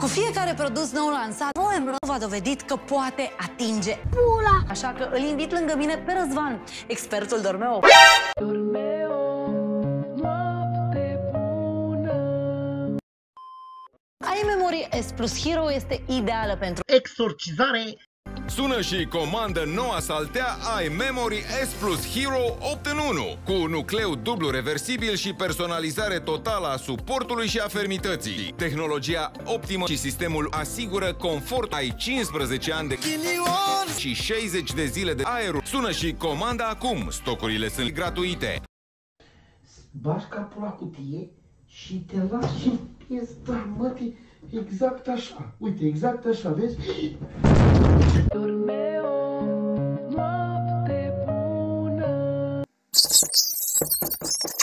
Cu fiecare produs nou lansat, OMRO v-a dovedit că poate atinge pula. Așa că îl invit lângă mine pe Răzvan, expertul Dormeo. iMemory S Plus Hero este ideală pentru Exorcizare Sună și comandă noua saltea iMemory S Plus Hero 8 în 1 cu nucleu dublu reversibil și personalizare totală a suportului și a fermității. Tehnologia optimă și sistemul asigură confort ai 15 ani de și 60 de zile de aer. Sună și comanda acum. Stocurile sunt gratuite. Bași capul la cutie și te lași în piesta mătii exact așa. Uite, exact așa, vezi? Dormeo,